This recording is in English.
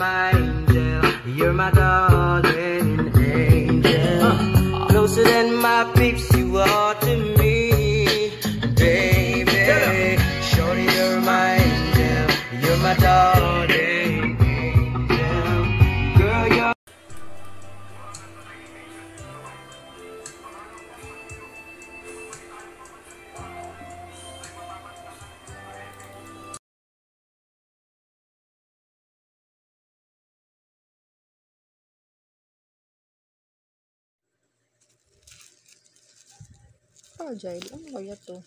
my angel. You're my darling angel. Closer than my peeps, you are Fragile. Ano kaya to?